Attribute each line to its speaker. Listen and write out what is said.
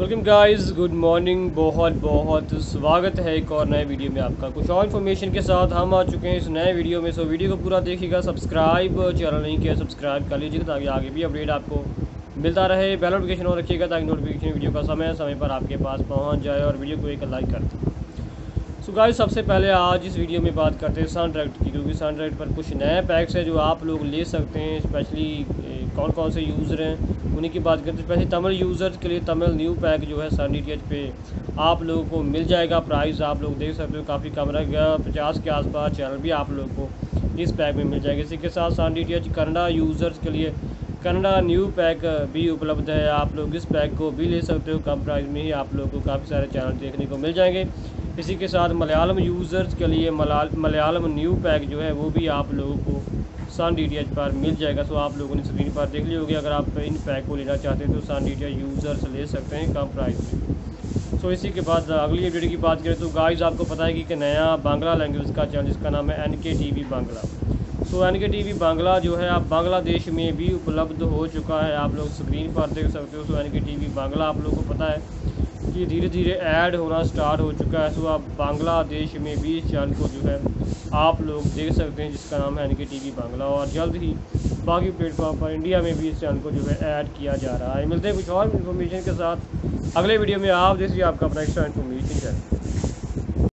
Speaker 1: Welcome guys good morning बहुत बहुत स्वागत है एक और नए वीडियो में आपका। कुछ और इन्फॉर्मेशन के साथ हम आ चुके हैं इस नए वीडियो में। सो वीडियो को पूरा देखिएगा। सब्सक्राइब चैनल नहीं किया सब्सक्राइब कर लीजिएगा ताकि आगे भी अपडेट आपको मिलता रहे। बेल नोटिफिकेशन और रखिएगा ताकि नोटिफिकेशन वीडियो का समय समय पर आपके पास पहुँच जाए और वीडियो को एक लाइक कर दें। सो गाइस सबसे पहले आज इस वीडियो में बात करते हैं सन डायरेक्ट की, क्योंकि सन डायरेक्ट पर कुछ नए पैक्स हैं जो आप लोग ले सकते हैं स्पेशली कौन कौन से यूज़र हैं। उन्हीं की बात करते हैं। स्पेशली तमिल यूज़र्स के लिए तमिल न्यू पैक जो है सन डी पे आप लोगों को मिल जाएगा। प्राइस आप लोग देख सकते हो, काफ़ी कम रह गया। पचास के आसपास चैनल भी आप लोगों को इस पैक में मिल जाएगा। इसी के साथ सन डी कन्नडा यूज़र्स के लिए कन्नडा न्यू पैक भी उपलब्ध है। आप लोग इस पैक को भी ले सकते हो। कम प्राइस में ही आप लोगों को काफ़ी सारे चैनल देखने को मिल जाएँगे। इसी के साथ मलयालम यूज़र्स के लिए मलयालम न्यू पैक जो है वो भी आप लोगों को सन डी पर मिल जाएगा। सो आप लोगों ने स्क्रीन पर देख ली होगी। अगर आप इन पैक को लेना चाहते हैं तो सन डी यूज़र्स ले सकते हैं कम प्राइस में। सो so, इसी के बाद अगली अपडेट की बात करें तो गाइस आपको पता है कि नया बांग्ला लैंग्वेज का चैनल जिसका नाम है N K T V Bangla so N K T V Bangla जो है आप बांग्लादेश में भी उपलब्ध हो चुका है। आप लोग स्क्रीन पर देख सकते हो। So N K T V Bangla आप लोगों को पता है कि धीरे धीरे ऐड होना स्टार्ट हो चुका है। सो आप बांग्लादेश में भी इस चैनल को जो है आप लोग देख सकते हैं, जिसका नाम है N K T V Bangla. और जल्द ही बाकी प्लेटफॉर्म पर इंडिया में भी इस चैनल को जो है ऐड किया जा रहा है। मिलते हैं कुछ और इन्फॉर्मेशन के साथ। अगले वीडियो में आप देखिए आपका अपना एक्स्ट्रा इन्फॉर्मेशन चैनल